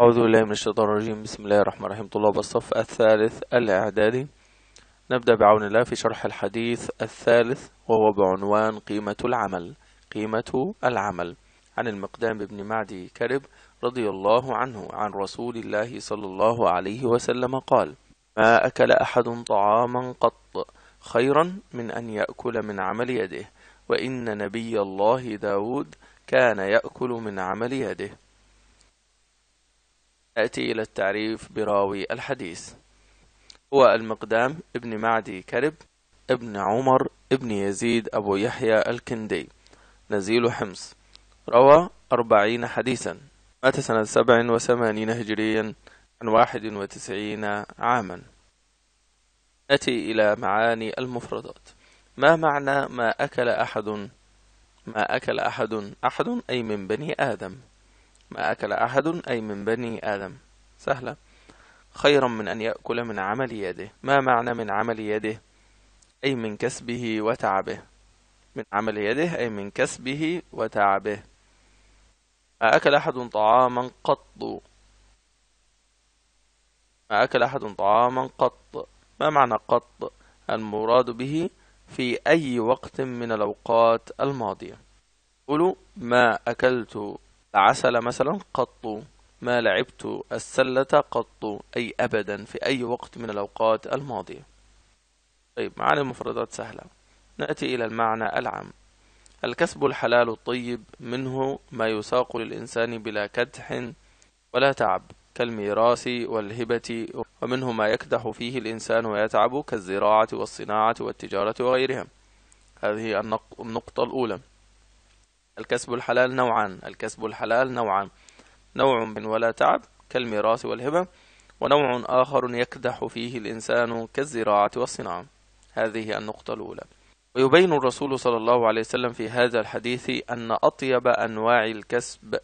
أعوذ بالله من الشيطان الرجيم. بسم الله الرحمن الرحيم. طلاب الصف الثالث الإعدادي. نبدأ بعون الله في شرح الحديث الثالث وهو بعنوان قيمة العمل. قيمة العمل. عن المقدام بن معدي كرب رضي الله عنه عن رسول الله صلى الله عليه وسلم قال ما أكل أحد طعاما قط خيرا من أن يأكل من عمل يده وإن نبي الله داود كان يأكل من عمل يده. أتي إلى التعريف براوي الحديث. هو المقدام ابن معدي كرب ابن عمر ابن يزيد أبو يحيى الكندي. نزيل حمص. روى أربعين حديثا. مات سنة سبع وثمانين هجريا عن واحد وتسعين عاما. أتي إلى معاني المفردات. ما معنى ما أكل أحد؟ ما أكل أحد أحد أي من بني آدم؟ ما أكل أحد أي من بني آدم. سهلة. خيرا من أن يأكل من عمل يده. ما معنى من عمل يده؟ أي من كسبه وتعبه. من عمل يده أي من كسبه وتعبه. ما أكل أحد طعاما قط. ما أكل أحد طعاما قط. ما معنى قط؟ المراد به في أي وقت من الأوقات الماضية. قولوا ما أكلت العسل مثلا قط ما لعبت السلة قط أي أبدا في أي وقت من الأوقات الماضية. طيب معاني المفردات سهلة. نأتي إلى المعنى العام. الكسب الحلال الطيب منه ما يساق للإنسان بلا كدح ولا تعب كالميراث والهبة ومنه ما يكدح فيه الإنسان ويتعب كالزراعة والصناعة والتجارة وغيرها. هذه النقطة الأولى. الكسب الحلال نوعان الكسب الحلال نوعان. نوع من ولا تعب كالميراث والهبة ونوع آخر يكدح فيه الإنسان كالزراعة والصناعة. هذه النقطة الأولى. ويبين الرسول صلى الله عليه وسلم في هذا الحديث أن أطيب أنواع الكسب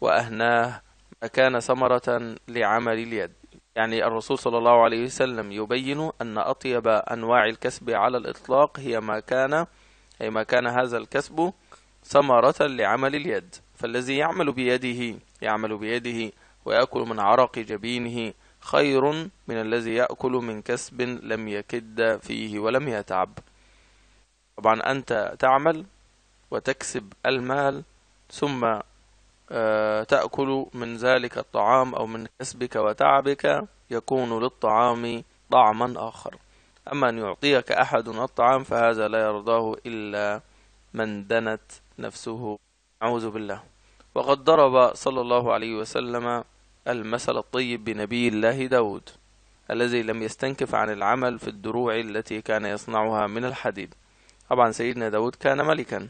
وأهناه ما كان ثمرة لعمل اليد. يعني الرسول صلى الله عليه وسلم يبين أن أطيب أنواع الكسب على الإطلاق هي ما كان أي ما كان هذا الكسب ثمرة لعمل اليد فالذي يعمل بيده يعمل بيده ويأكل من عرق جبينه خير من الذي يأكل من كسب لم يكد فيه ولم يتعب. طبعا أنت تعمل وتكسب المال ثم آه، تأكل من ذلك الطعام أو من كسبك وتعبك يكون للطعام طعما آخر. أما أن يعطيك أحد الطعام فهذا لا يرضاه إلا من دنت نفسه. أعوذ بالله. وقد ضرب صلى الله عليه وسلم المثل الطيب بنبي الله داود الذي لم يستنكف عن العمل في الدروع التي كان يصنعها من الحديد. طبعا سيدنا داود كان ملكا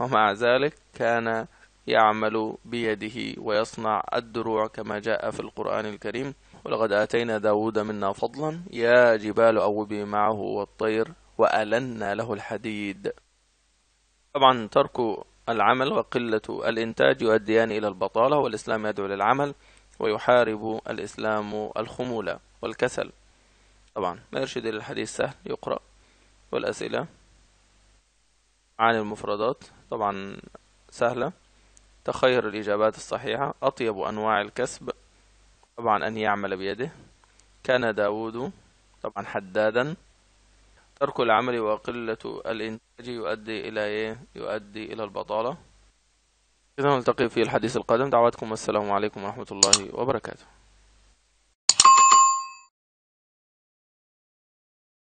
ومع ذلك كان يعمل بيده ويصنع الدروع كما جاء في القرآن الكريم. ولقد آتينا داود منا فضلا يا جبال أوبي معه والطير وألنا له الحديد. طبعا ترك العمل وقلة الإنتاج يؤديان إلى البطالة والإسلام يدعو للعمل ويحارب الإسلام الخمول والكسل. طبعا ما يرشد إلى الحديث سهل يقرأ. والأسئلة؟ عن المفردات؟ طبعا سهلة. تخير الإجابات الصحيحة أطيب أنواع الكسب طبعا أن يعمل بيده. كان داود طبعا حدادا. ترك العمل وقلة الإنتاج يؤدي إلى إيه؟ يؤدي إلى البطالة. إذا نلتقي في الحديث القادم. دعواتكم. والسلام عليكم ورحمة الله وبركاته.